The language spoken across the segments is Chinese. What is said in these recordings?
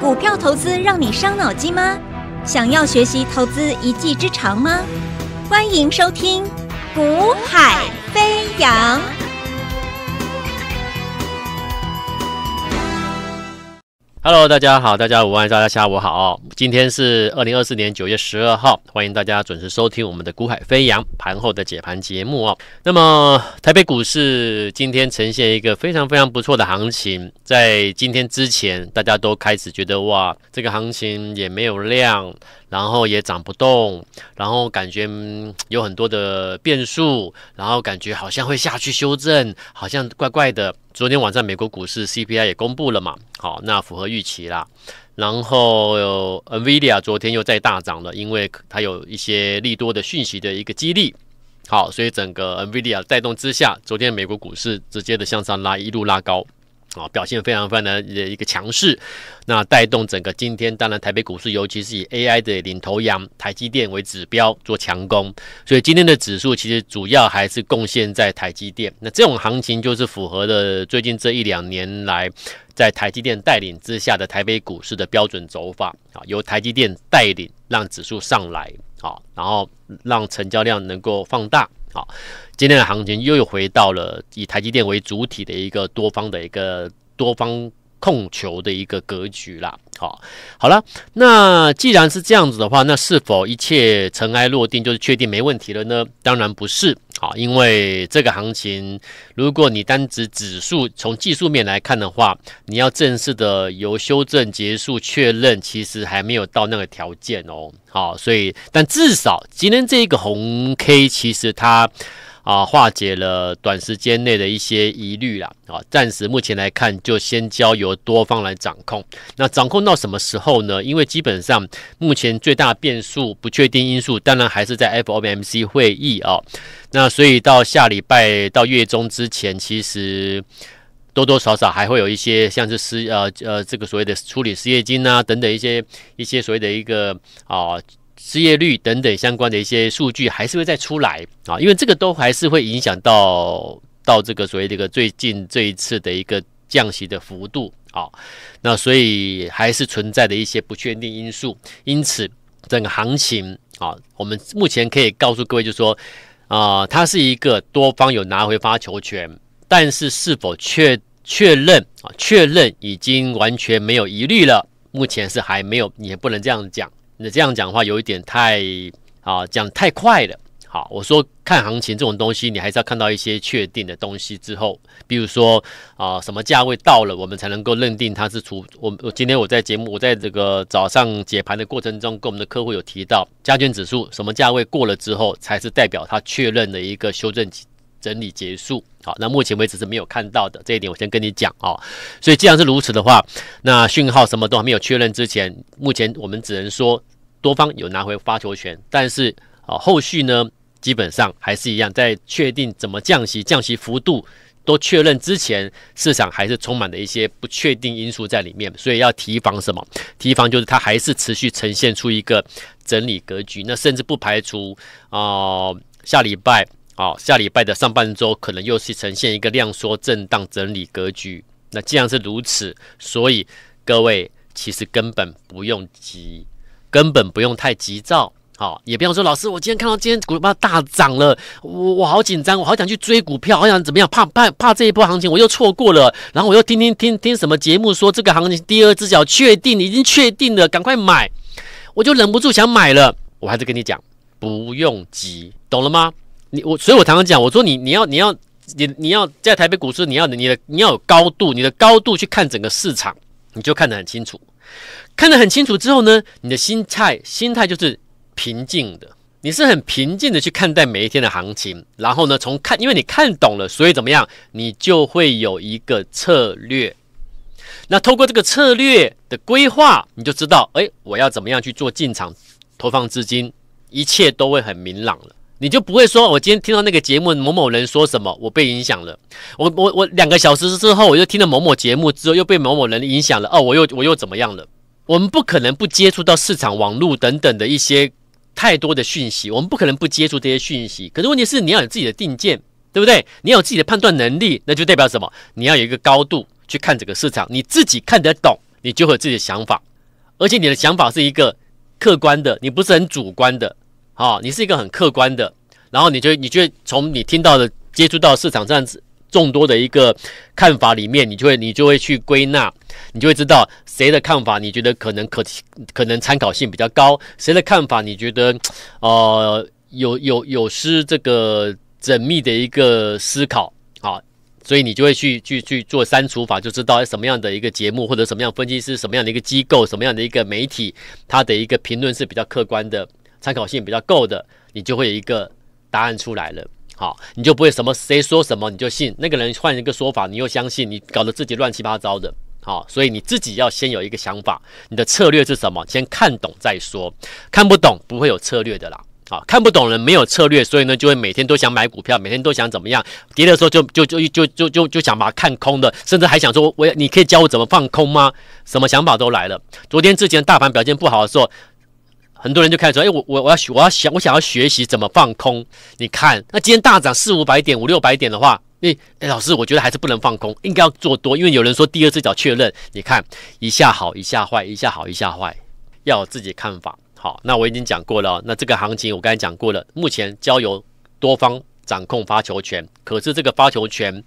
股票投资让你伤脑筋吗？想要学习投资一技之长吗？欢迎收听《股海飞扬》。Hello，大家好，大家午安，大家下午好。今天是二零二四年九月十二号，欢迎大家准时收听我们的《股海飞扬》盘后的解盘节目哦。那么，台北股市今天呈现一个非常非常不错的行情，在今天之前，大家都开始觉得哇，这个行情也没有量。然后也涨不动，然后感觉有很多的变数，然后感觉好像会下去修正，好像怪怪的。昨天晚上美国股市 CPI 也公布了嘛，好，那符合预期啦。然后 Nvidia 昨天又再大涨了，因为它有一些利多的讯息的一个激励，好，所以整个 Nvidia 带动之下，昨天美国股市直接的向上拉，一路拉高。啊，表现非常非常的一个强势，那带动整个今天，当然台北股市，尤其是以 AI 的领头羊台积电为指标做强攻，所以今天的指数其实主要还是贡献在台积电。那这种行情就是符合了最近这一两年来在台积电带领之下的台北股市的标准走法啊，由台积电带领让指数上来，啊，然后让成交量能够放大。好，今天的行情又回到了以台积电为主体的一个多方的一个多方控球的一个格局啦。好，好了，那既然是这样子的话，那是否一切尘埃落定，就是确定没问题了呢？当然不是。好，因为这个行情，如果你单指指数从技术面来看的话，你要正式的由修正结束确认，其实还没有到那个条件哦。好，所以但至少今天这一个红 K，其实它。啊，化解了短时间内的一些疑虑啦。啊，暂时目前来看，就先交由多方来掌控。那掌控到什么时候呢？因为基本上目前最大变数、不确定因素，当然还是在 FOMC 会议啊。那所以到下礼拜到月中之前，其实多多少少还会有一些像是失呃呃这个所谓的处理失业金啊等等一些一些所谓的一个啊。失业率等等相关的一些数据还是会再出来啊，因为这个都还是会影响到到这个所谓这个最近这一次的一个降息的幅度啊，那所以还是存在的一些不确定因素，因此整个行情啊，我们目前可以告诉各位，就是说啊，它是一个多方有拿回发球权，但是是否确确认啊，确认已经完全没有疑虑了，目前是还没有，也不能这样讲。那这样讲话，有一点太啊，讲太快了。好，我说看行情这种东西，你还是要看到一些确定的东西之后，比如说啊，什么价位到了，我们才能够认定它是出。我我今天我在节目，我在这个早上解盘的过程中，跟我们的客户有提到，加权指数什么价位过了之后，才是代表它确认的一个修正整理结束。好，那目前为止是没有看到的这一点，我先跟你讲哦。所以既然是如此的话，那讯号什么都还没有确认之前，目前我们只能说多方有拿回发球权，但是啊，后续呢基本上还是一样，在确定怎么降息、降息幅度都确认之前，市场还是充满了一些不确定因素在里面，所以要提防什么？提防就是它还是持续呈现出一个整理格局，那甚至不排除啊下礼拜。好，下礼拜的上半周可能又是呈现一个量缩震荡整理格局。那既然是如此，所以各位其实根本不用急，根本不用太急躁。好，也不要说老师，我今天看到今天股票大涨了，我我好紧张，我好想去追股票，好想怎么样？怕怕怕这一波行情我又错过了，然后我又听听听听什么节目说这个行情第二只脚确定，已经确定了，赶快买，我就忍不住想买了。我还是跟你讲，不用急，懂了吗？你我，所以我常常讲，我说你你要你要你你要在台北股市，你要你的你要有高度，你的高度去看整个市场，你就看得很清楚。看得很清楚之后呢，你的心态心态就是平静的，你是很平静的去看待每一天的行情。然后呢，从看，因为你看懂了，所以怎么样，你就会有一个策略。那透过这个策略的规划，你就知道，哎，我要怎么样去做进场投放资金，一切都会很明朗了。你就不会说，我今天听到那个节目某某人说什么，我被影响了。我我我两个小时之后，我又听了某某节目之后，又被某某人影响了。哦，我又我又怎么样了？我们不可能不接触到市场、网络等等的一些太多的讯息，我们不可能不接触这些讯息。可是问题是，你要有自己的定见，对不对？你要有自己的判断能力，那就代表什么？你要有一个高度去看整个市场，你自己看得懂，你就会有自己的想法，而且你的想法是一个客观的，你不是很主观的，啊，你是一个很客观的，然后你就你就从你听到的、接触到市场上众多的一个看法里面，你就会你就会去归纳，你就会知道谁的看法你觉得可能可可能参考性比较高，谁的看法你觉得呃有有有失这个缜密的一个思考，啊，所以你就会去去去做删除法，就知道什么样的一个节目或者什么样分析师、什么样的一个机构、什么样的一个媒体，它的一个评论是比较客观的，参考性比较够的，你就会有一个答案出来了。好，你就不会什么谁说什么你就信，那个人换一个说法你又相信，你搞得自己乱七八糟的。好，所以你自己要先有一个想法，你的策略是什么？先看懂再说，看不懂不会有策略的啦。好，看不懂人没有策略，所以呢就会每天都想买股票，每天都想怎么样，跌的时候就就就就就就就想把它看空的，甚至还想说我你可以教我怎么放空吗？什么想法都来了。昨天之前大盘表现不好的时候。很多人就开始说：“哎，我我我要学，我要想，我想要学习怎么放空。你看，那今天大涨四五百点、五六百点的话，哎哎，老师，我觉得还是不能放空，应该要做多，因为有人说第二只脚确认。你看，一下好，一下坏，一下好，一下坏，要有自己看法。好，那我已经讲过了。那这个行情我刚才讲过了，目前交由多方掌控发球权，可是这个发球权。”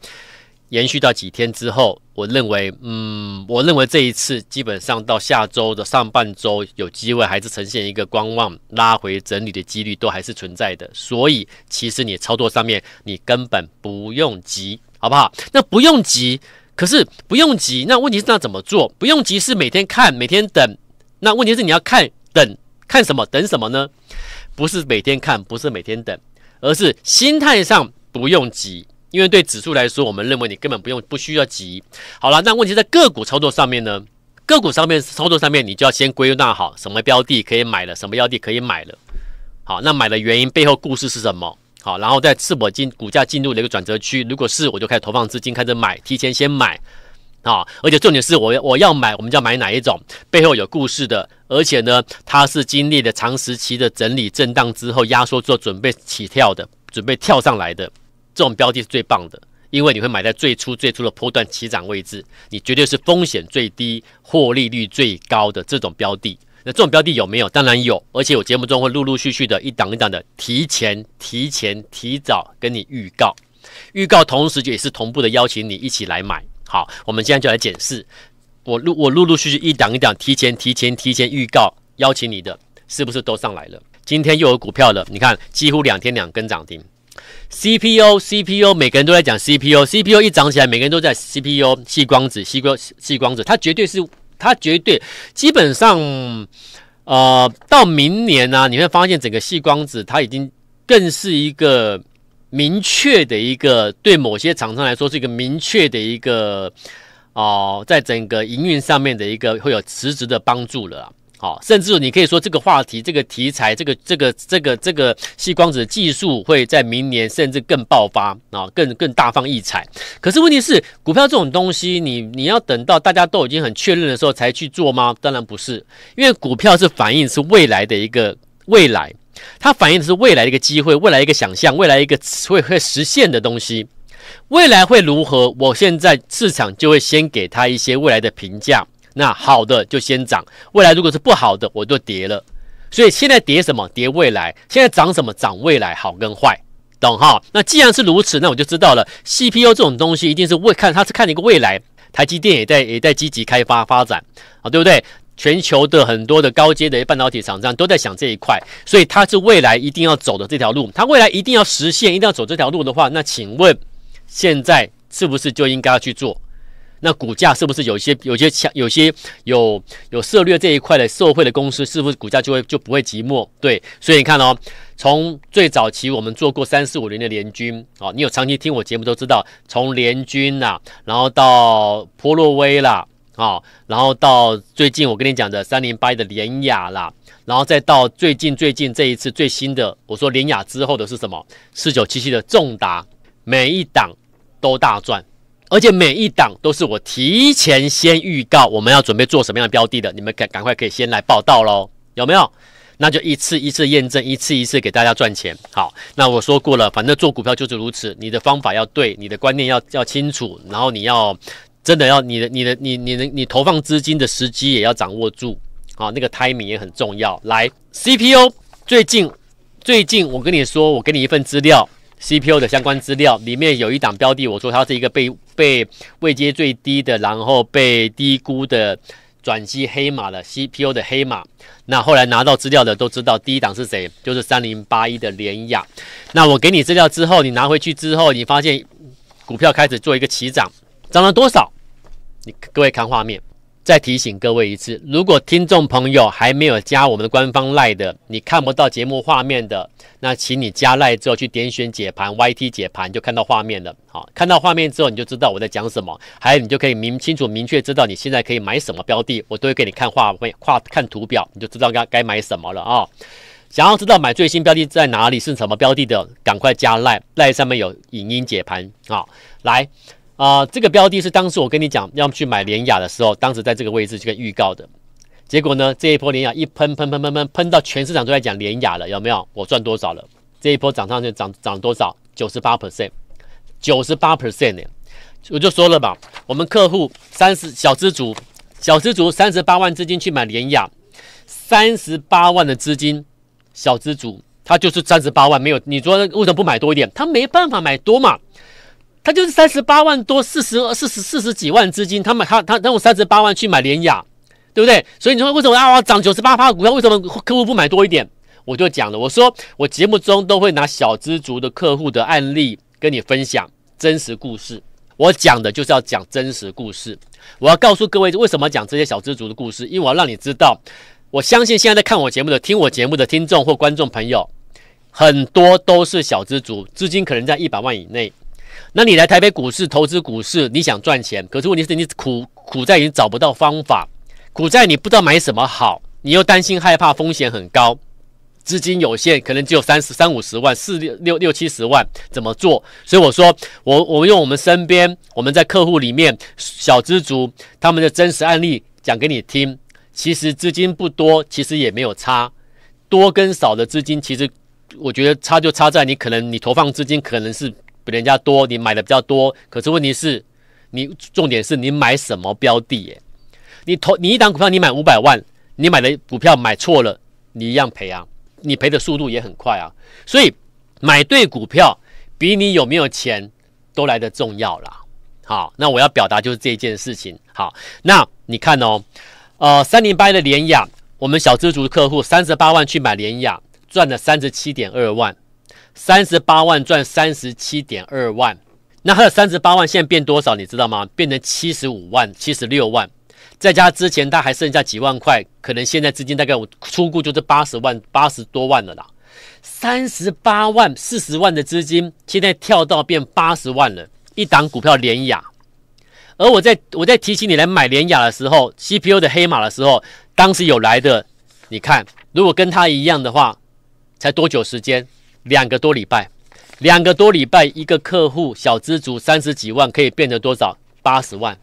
延续到几天之后，我认为，嗯，我认为这一次基本上到下周的上半周有机会还是呈现一个观望、拉回整理的几率都还是存在的。所以，其实你操作上面你根本不用急，好不好？那不用急，可是不用急，那问题是那怎么做？不用急是每天看、每天等。那问题是你要看等看什么？等什么呢？不是每天看，不是每天等，而是心态上不用急。因为对指数来说，我们认为你根本不用不需要急。好了，那问题在个股操作上面呢？个股上面操作上面，你就要先归纳好什么标的可以买了，什么标的可以买了。好，那买的原因背后故事是什么？好，然后在是否进股价进入了一个转折区？如果是，我就开始投放资金开始买，提前先买。啊，而且重点是我我要买，我们就要买哪一种？背后有故事的，而且呢，它是经历了长时期的整理震荡之后压缩做准备起跳的，准备跳上来的。这种标的是最棒的，因为你会买在最初最初的波段起涨位置，你绝对是风险最低、获利率最高的这种标的。那这种标的有没有？当然有，而且我节目中会陆陆续续的一档一档的提前、提前、提早跟你预告，预告同时也是同步的邀请你一起来买。好，我们现在就来检视，我陆我陆陆续续一档一档提前、提前、提前预告邀请你的，是不是都上来了？今天又有股票了，你看几乎两天两根涨停。CPU，CPU，每个人都在讲 CPU，CPU 一涨起来，每个人都在 CPU，细光子，细光，细光子，它绝对是，它绝对，基本上，呃，到明年呢，你会发现整个细光子，它已经更是一个明确的一个，对某些厂商来说是一个明确的一个，哦，在整个营运上面的一个会有实质的帮助了。好，甚至你可以说这个话题、这个题材、这个、这个、这个、这个细光子技术会在明年甚至更爆发啊，更更大放异彩。可是问题是，股票这种东西，你你要等到大家都已经很确认的时候才去做吗？当然不是，因为股票是反映是未来的一个未来，它反映的是未来的一个机会、未来一个想象、未来一个会会实现的东西。未来会如何？我现在市场就会先给他一些未来的评价。那好的就先涨，未来如果是不好的，我就跌了。所以现在跌什么？跌未来。现在涨什么？涨未来。好跟坏，懂哈？那既然是如此，那我就知道了。CPU 这种东西一定是未看，它是看一个未来。台积电也在也在积极开发发展啊，对不对？全球的很多的高阶的半导体厂商都在想这一块，所以它是未来一定要走的这条路。它未来一定要实现，一定要走这条路的话，那请问现在是不是就应该要去做？那股价是不是有些有些强有些有有涉略这一块的受惠的公司，是不是股价就会就不会寂寞？对，所以你看哦，从最早期我们做过三四五零的联军哦，你有长期听我节目都知道，从联军呐，然后到波洛威啦，啊，然后到最近我跟你讲的三零八的联雅啦，然后再到最近最近这一次最新的，我说联雅之后的是什么？四九七七的重达，每一档都大赚。而且每一档都是我提前先预告我们要准备做什么样的标的的，你们赶赶快可以先来报道喽，有没有？那就一次一次验证，一次一次给大家赚钱。好，那我说过了，反正做股票就是如此，你的方法要对，你的观念要要清楚，然后你要真的要你的、你的、你、你的、你投放资金的时机也要掌握住啊，那个 timing 也很重要。来，CPU 最近最近我跟你说，我给你一份资料，CPU 的相关资料里面有一档标的，我说它是一个被被位阶最低的，然后被低估的转机黑马的 CPU 的黑马。那后来拿到资料的都知道，第一档是谁，就是三零八一的联雅。那我给你资料之后，你拿回去之后，你发现股票开始做一个起涨，涨了多少？你各位看画面，再提醒各位一次，如果听众朋友还没有加我们的官方赖的，你看不到节目画面的，那请你加赖之后去点选解盘 YT 解盘，就看到画面了。好，看到画面之后，你就知道我在讲什么，还有你就可以明清楚明确知道你现在可以买什么标的，我都会给你看画面、画看图表，你就知道该该买什么了啊。想要知道买最新标的在哪里，是什么标的的，赶快加赖，赖上面有影音解盘啊，来。啊，这个标的是当时我跟你讲要去买联雅的时候，当时在这个位置就跟预告的。结果呢，这一波联雅一喷喷喷喷喷喷到全市场都在讲联雅了，有没有？我赚多少了？这一波涨上去涨涨多少？九十八 percent，九十八 percent 呢？我就说了吧，我们客户三十小资族，小资族三十八万资金去买联雅，三十八万的资金，小资族他就是三十八万，没有你说为什么不买多一点？他没办法买多嘛。他就是三十八万多，四十四十四十几万资金，他买他他他用三十八万去买联雅，对不对？所以你说为什么啊我涨九十八趴股票，为什么客户不买多一点？我就讲了，我说我节目中都会拿小资族的客户的案例跟你分享真实故事。我讲的就是要讲真实故事，我要告诉各位为什么讲这些小资族的故事，因为我要让你知道，我相信现在在看我节目的、听我节目的听众或观众朋友，很多都是小资族，资金可能在一百万以内。那你来台北股市投资股市，你想赚钱，可是问题是你苦苦在已经找不到方法，苦在你不知道买什么好，你又担心害怕风险很高，资金有限，可能只有三十三五十万，四六六六七十万，怎么做？所以我说，我我用我们身边我们在客户里面小资族他们的真实案例讲给你听。其实资金不多，其实也没有差，多跟少的资金，其实我觉得差就差在你可能你投放资金可能是。比人家多，你买的比较多，可是问题是，你重点是你买什么标的？耶？你投你一档股票，你买五百万，你买的股票买错了，你一样赔啊，你赔的速度也很快啊。所以买对股票比你有没有钱都来得重要啦。好，那我要表达就是这件事情。好，那你看哦，呃，三零八的联雅，我们小资族客户三十八万去买联雅，赚了三十七点二万。三十八万赚三十七点二万，那他的三十八万现在变多少？你知道吗？变成七十五万、七十六万，再加之前他还剩下几万块，可能现在资金大概我初估就是八十万、八十多万了啦。三十八万、四十万的资金，现在跳到变八十万了，一档股票连雅。而我在我在提醒你来买连雅的时候，CPU 的黑马的时候，当时有来的，你看，如果跟他一样的话，才多久时间？两个多礼拜，两个多礼拜，一个客户小资族三十几万可以变成多少？八十万，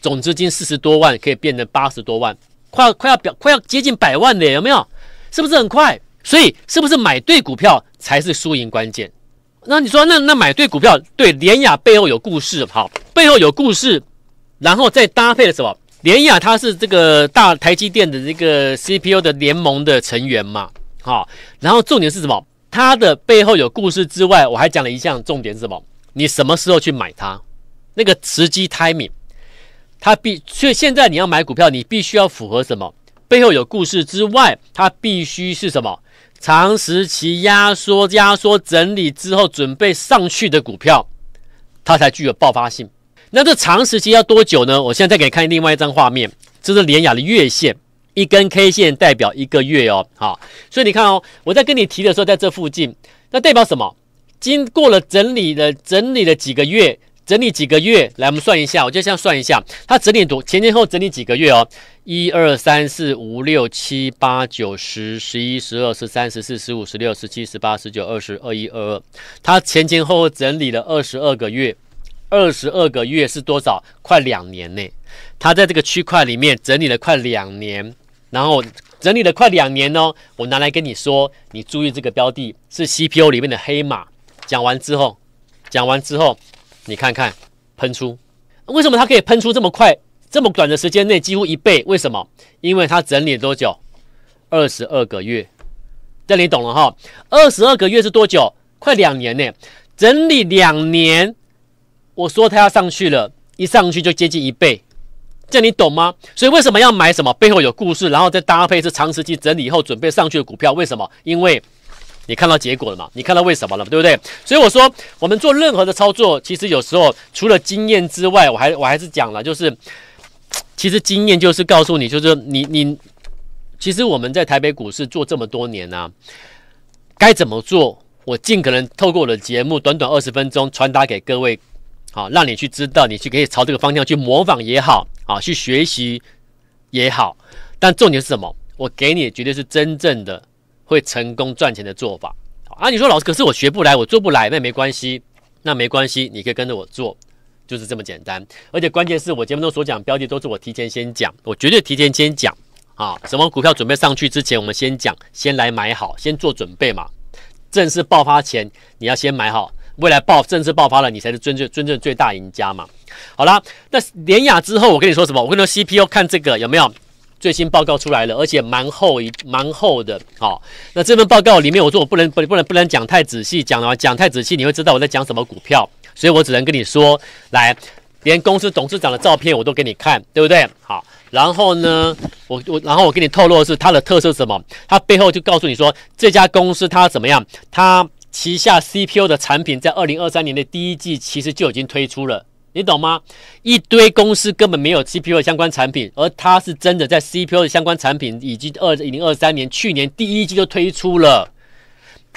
总资金四十多万可以变成八十多万，快快要表快要接近百万了，有没有？是不是很快？所以是不是买对股票才是输赢关键？那你说那那买对股票，对联雅背后有故事，好，背后有故事，然后再搭配了什么？联雅它是这个大台积电的这个 CPU 的联盟的成员嘛，好，然后重点是什么？它的背后有故事之外，我还讲了一项重点是什么？你什么时候去买它？那个时机 timing，它必所以现在你要买股票，你必须要符合什么？背后有故事之外，它必须是什么？长时期压缩、压缩整理之后准备上去的股票，它才具有爆发性。那这长时期要多久呢？我现在再给你看另外一张画面，这是联雅的月线。一根 K 线代表一个月哦，好，所以你看哦，我在跟你提的时候，在这附近，那代表什么？经过了整理的整理了几个月，整理几个月，来，我们算一下，我就这样算一下，它整理多前前后整理几个月哦，一二三四五六七八九十十一十二十三十四十五十六十七十八十九二十二一二二，它前前后后整理了二十二个月，二十二个月是多少？快两年呢，它在这个区块里面整理了快两年。然后整理了快两年哦，我拿来跟你说，你注意这个标的是 CPU 里面的黑马。讲完之后，讲完之后，你看看喷出，为什么它可以喷出这么快、这么短的时间内几乎一倍？为什么？因为它整理多久？二十二个月。这你懂了哈？二十二个月是多久？快两年呢。整理两年，我说它要上去了，一上去就接近一倍。这你懂吗？所以为什么要买什么？背后有故事，然后再搭配是长时期整理以后准备上去的股票。为什么？因为你看到结果了嘛？你看到为什么了，对不对？所以我说，我们做任何的操作，其实有时候除了经验之外，我还我还是讲了，就是其实经验就是告诉你，就是你你其实我们在台北股市做这么多年呢，该怎么做？我尽可能透过我的节目，短短二十分钟传达给各位。好，让你去知道，你去可以朝这个方向去模仿也好，啊，去学习也好。但重点是什么？我给你绝对是真正的会成功赚钱的做法。啊，你说老师，可是我学不来，我做不来，那没关系，那没关系，你可以跟着我做，就是这么简单。而且关键是我节目中所讲标的都是我提前先讲，我绝对提前先讲啊。什么股票准备上去之前，我们先讲，先来买好，先做准备嘛。正式爆发前，你要先买好。未来爆政治爆发了，你才是真正真正最大赢家嘛。好啦，那联雅之后，我跟你说什么？我跟你说 CPU 看这个有没有最新报告出来了，而且蛮厚一蛮厚的。好，那这份报告里面，我说我不能不不能不能讲太仔细，讲的话讲太仔细，你会知道我在讲什么股票，所以我只能跟你说，来，连公司董事长的照片我都给你看，对不对？好，然后呢，我我然后我给你透露的是它的特色是什么？它背后就告诉你说这家公司它怎么样，它。旗下 CPU 的产品在二零二三年的第一季其实就已经推出了，你懂吗？一堆公司根本没有 CPU 的相关产品，而它是真的在 CPU 的相关产品已经二零二三年去年第一季就推出了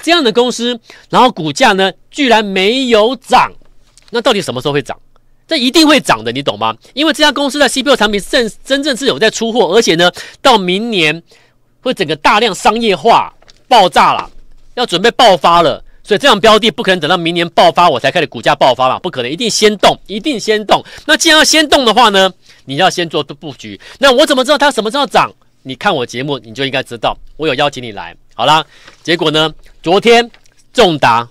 这样的公司，然后股价呢居然没有涨，那到底什么时候会涨？这一定会涨的，你懂吗？因为这家公司的 CPU 产品正真正是有在出货，而且呢到明年会整个大量商业化爆炸了，要准备爆发了。所以这样标的不可能等到明年爆发我才开始股价爆发嘛？不可能，一定先动，一定先动。那既然要先动的话呢，你要先做布局。那我怎么知道它什么时候涨？你看我节目你就应该知道，我有邀请你来。好啦，结果呢，昨天重达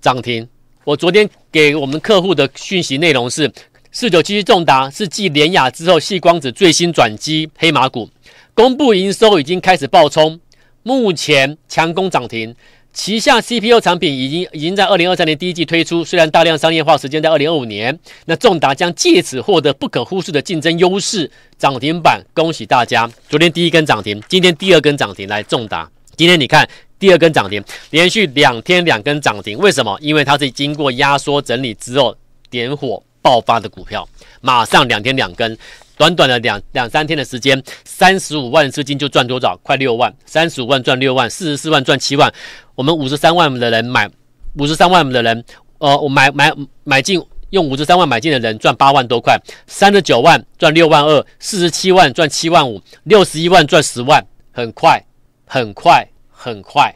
涨停。我昨天给我们客户的讯息内容是：四九七七重达是继联雅之后，细光子最新转机黑马股，公布营收已经开始爆冲，目前强攻涨停。旗下 CPU 产品已经已经在二零二三年第一季推出，虽然大量商业化时间在二零二五年，那重达将借此获得不可忽视的竞争优势。涨停板，恭喜大家！昨天第一根涨停，今天第二根涨停，来重达。今天你看第二根涨停，连续两天两根涨停，为什么？因为它是经过压缩整理之后点火爆发的股票，马上两天两根。短短的两两三天的时间，三十五万资金就赚多少？快六万，三十五万赚六万，四十四万赚七万。我们五十三万的人买，五十三万的人，呃，我买买买进，用五十三万买进的人赚八万多块，三十九万赚六万二，四十七万赚七万五，六十一万赚十万，很快，很快，很快。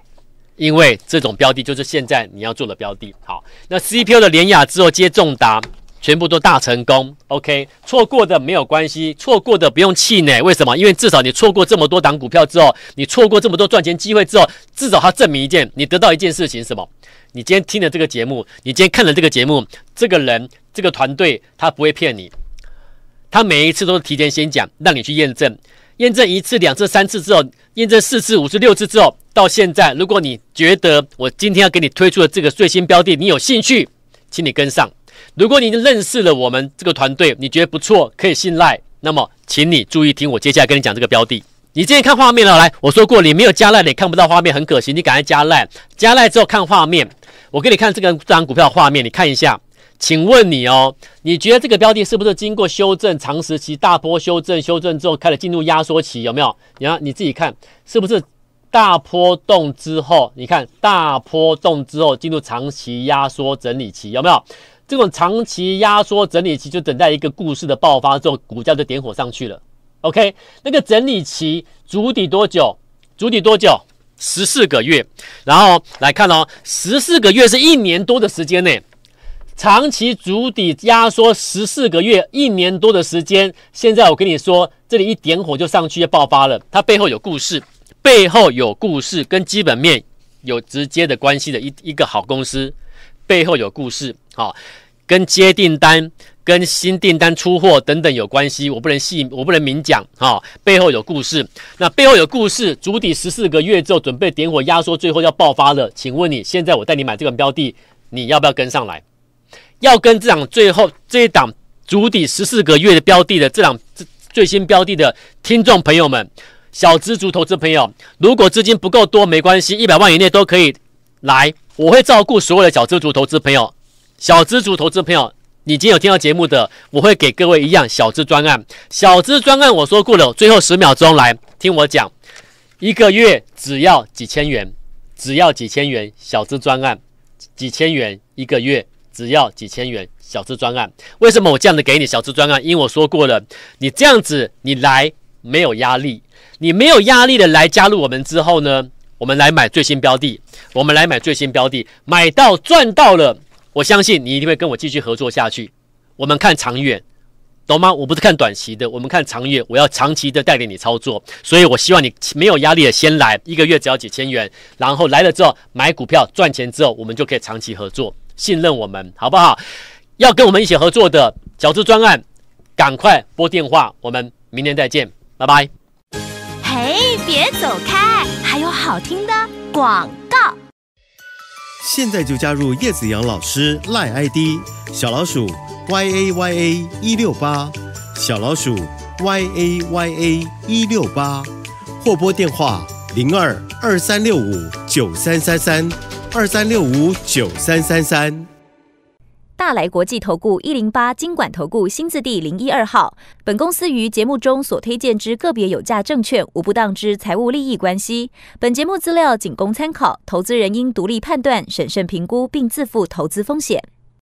因为这种标的就是现在你要做的标的。好，那 CPU 的联雅之后接重达。全部都大成功，OK，错过的没有关系，错过的不用气馁。为什么？因为至少你错过这么多档股票之后，你错过这么多赚钱机会之后，至少它证明一件，你得到一件事情，什么？你今天听了这个节目，你今天看了这个节目，这个人，这个团队，他不会骗你，他每一次都是提前先讲，让你去验证，验证一次、两次、三次之后，验证四次、五次、六次之后，到现在，如果你觉得我今天要给你推出的这个最新标的，你有兴趣，请你跟上。如果你认识了我们这个团队，你觉得不错，可以信赖，那么请你注意听我接下来跟你讲这个标的。你今天看画面了，来，我说过你没有加赖，你看不到画面，很可惜。你赶快加赖，加赖之后看画面。我给你看这个这张股票画面，你看一下。请问你哦，你觉得这个标的是不是经过修正长时期大波修正，修正之后开始进入压缩期？有没有？你看你自己看，是不是大波动之后？你看大波动之后进入长期压缩整理期，有没有？这种长期压缩整理期就等待一个故事的爆发之后，股价就点火上去了。OK，那个整理期足底多久？足底多久？十四个月。然后来看哦，十四个月是一年多的时间呢。长期足底压缩十四个月，一年多的时间。现在我跟你说，这里一点火就上去，就爆发了。它背后有故事，背后有故事，跟基本面有直接的关系的一一个好公司，背后有故事。好。跟接订单、跟新订单出货等等有关系，我不能细，我不能明讲哈，背后有故事。那背后有故事，足底十四个月之后准备点火压缩，最后要爆发了。请问你现在我带你买这个标的，你要不要跟上来？要跟这档最后这一档足底十四个月的标的的这档最新标的的听众朋友们，小资族投资朋友，如果资金不够多没关系，一百万以内都可以来，我会照顾所有的小资族投资朋友，小资族投资朋友。你今天有听到节目的，我会给各位一样小资专案。小资专案我说过了，最后十秒钟来听我讲，一个月只要几千元，只要几千元小资专案，几千元一个月只要几千元小资专案。为什么我这样的给你小资专案？因为我说过了，你这样子你来没有压力，你没有压力的来加入我们之后呢，我们来买最新标的，我们来买最新标的，买到赚到了。我相信你一定会跟我继续合作下去。我们看长远，懂吗？我不是看短期的，我们看长远。我要长期的带领你操作，所以我希望你没有压力的先来，一个月只要几千元，然后来了之后买股票赚钱之后，我们就可以长期合作，信任我们，好不好？要跟我们一起合作的饺子专案，赶快拨电话，我们明天再见，拜拜。嘿，别走开，还有好听的广告。现在就加入叶子阳老师赖 ID 小老鼠 y a y a 一六八小老鼠 y a y a 一六八或拨电话零二二三六五九三三三二三六五九三三三。大来国际投顾一零八金管投顾新字第零一二号。本公司于节目中所推荐之个别有价证券，无不当之财务利益关系。本节目资料仅供参考，投资人应独立判断、审慎评估，并自负投资风险。